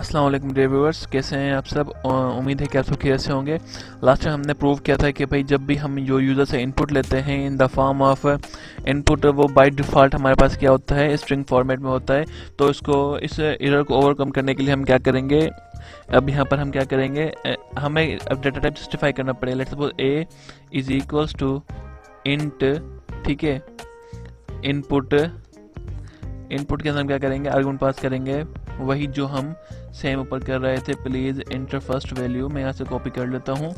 Aslam viewers कैसे हैं आप सब? उम्मीद है कि आप सब खैर से होंगे। लास्ट टाइम हमने प्रूव किया था कि भाई जब भी हम जो यूज़र से इनपुट लेते हैं in the form of input वो बाय डिफ़ॉल्ट हमारे पास क्या होता है? स्ट्रिंग फॉर्मेट में होता है। तो इसको, इस एरर को ओवरकम करने के लिए हम क्या करेंगे? अब यहाँ पर हम क्या करेंगे? हमें अब डाटा टाइप जस्टिफाई करना पड़ेगा। Let's suppose A is equals to int ठीक है? इनपुट इनपुट के अंदर हम क्या करेंगे? आर्गुमेंट पास करेंगे। वही जो हम सेम ऊपर कर रहे थे प्लीज़ इंटर फ़र्स्ट वैल्यू मैं यहाँ से कॉपी कर लेता हूँ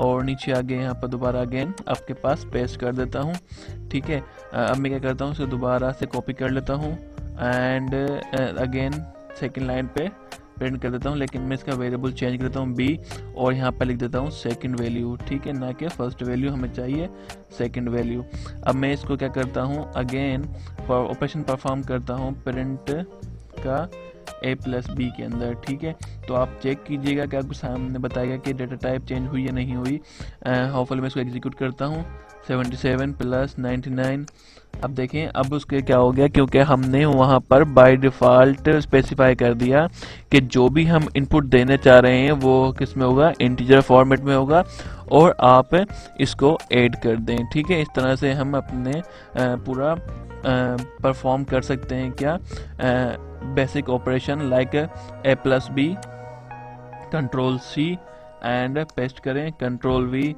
और नीचे आगे यहाँ पर दोबारा अगेन आपके पास पेस्ट कर देता हूँ, ठीक है? अब मैं क्या करता हूँ, इसे दोबारा से कॉपी कर लेता हूँ एंड अगेन सेकेंड लाइन पे प्रिंट कर देता हूँ, लेकिन मैं इसका वेरिएबल चेंज कर देता हूँ बी और यहाँ पर लिख देता हूँ सेकंड वैल्यू ठीक है? ना कि फ़र्स्ट वैल्यू हमें चाहिए सेकंड वैल्यू अब मैं इसको क्या करता हूँ अगेन ऑपरेशन परफॉर्म करता हूँ प्रिंट का ए प्लस बी के अंदर, ठीक है? तो आप चेक कीजिएगा कि आपको सामने बताएगा कि डेटा टाइप चेंज हुई या नहीं हुई। होपफुल मैं इसको एग्जीक्यूट करता हूँ। 77 प्लस 99 अब देखें, अब उसके क्या हो गया? क्योंकि हमने वहाँ पर बाय डिफ़ॉल्ट स्पेसिफाई कर दिया कि जो भी हम इनपुट देने चाह रहे हैं, वो किसमें होगा? इंटीजर फॉर्मेट में होगा और आप इसको ऐड कर दें, ठीक है? इस तरह से हम अपने पूरा परफॉर्म कर सकते हैं क्या? Basic operation like A plus B control C and paste करें। Control V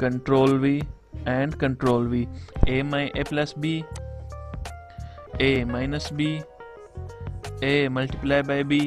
control V and control V A my A plus B A minus B A multiply by B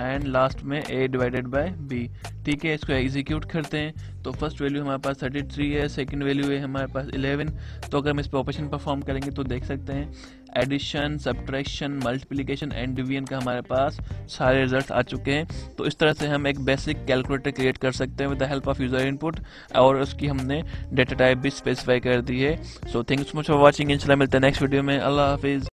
and last में A divided by B ठीक है, इसको execute करते हैं। तो first value हमारे पास 33 है सेकंड वैल्यू है हमारे पास 11 तो अगर हम इस पर ऑपरेशन परफॉर्म करेंगे तो देख सकते हैं। Addition subtraction multiplication and division का हमारे पास सारे रिज़ल्ट आ चुके हैं। तो इस तरह से हम एक बेसिक कैलकुलेटर क्रिएट कर सकते हैं with the help of user input और उसकी हमने डेटा टाइप भी स्पेसिफाई कर दी है। So thanks much for watching इंशाल्लाह मिलते हैं नेक्स्ट वीडियो में। अल्लाह हाफिज़